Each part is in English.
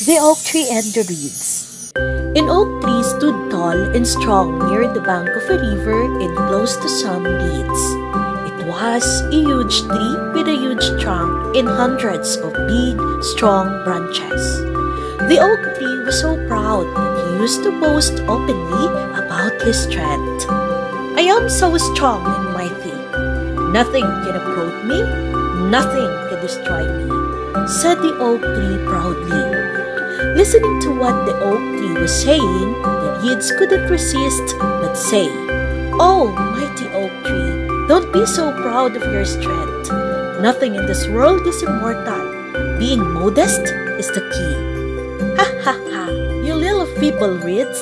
The Oak Tree and the Reeds An oak tree stood tall and strong near the bank of a river and close to some reeds. It was a huge tree with a huge trunk and hundreds of big, strong branches. The oak tree was so proud that he used to boast openly about his strength. I am so strong and mighty. Nothing can approach me, nothing can destroy me, said the oak tree proudly. Listening to what the oak tree was saying, the reeds couldn't resist but say, Oh, mighty oak tree, don't be so proud of your strength. Nothing in this world is immortal. Being modest is the key. Ha ha ha, you little feeble reeds.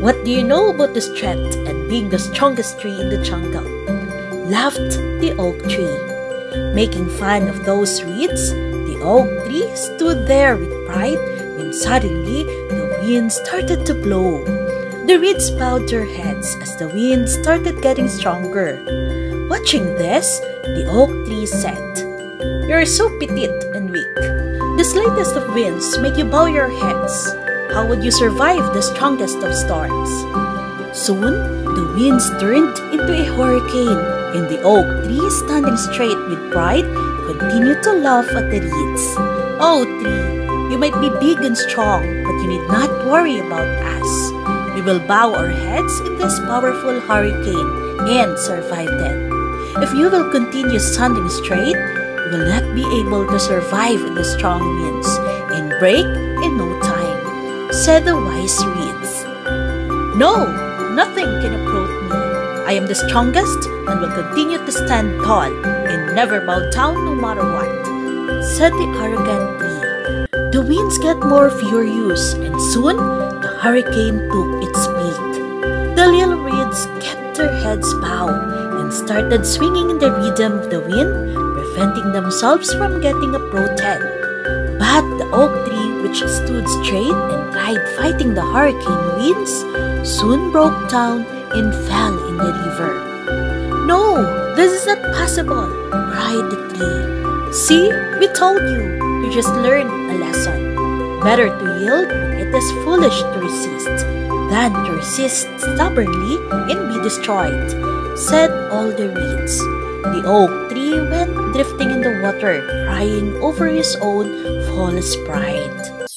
What do you know about the strength and being the strongest tree in the jungle? Laughed the oak tree. Making fun of those reeds, the oak tree stood there with pride when suddenly the wind started to blow. The reeds bowed their heads as the wind started getting stronger. Watching this, the oak tree said, You're so petite and weak. The slightest of winds make you bow your heads. How would you survive the strongest of storms? Soon, the winds turned into a hurricane, and the oak tree, standing straight with pride, continued to laugh at the reeds. Oh, tree, you might be big and strong, but you need not worry about us. We will bow our heads in this powerful hurricane and survive it. If you will continue standing straight, you will not be able to survive in the strong winds and break in no time, said the wise reeds. No, nothing can approach me. I am the strongest and will continue to stand tall and never bow down no matter what, said the arrogant. The winds got more furious, and soon the hurricane took its peak. The little reeds kept their heads bowed and started swinging in the rhythm of the wind, preventing themselves from getting uprooted. But the oak tree, which stood straight and tried fighting the hurricane winds, soon broke down and fell in the river. No, this is not possible, cried the tree. See, we told you, you just learned a lesson. Better to yield it is foolish to resist than to resist stubbornly and be destroyed, said all the reeds. The oak tree went drifting in the water, crying over his own false pride.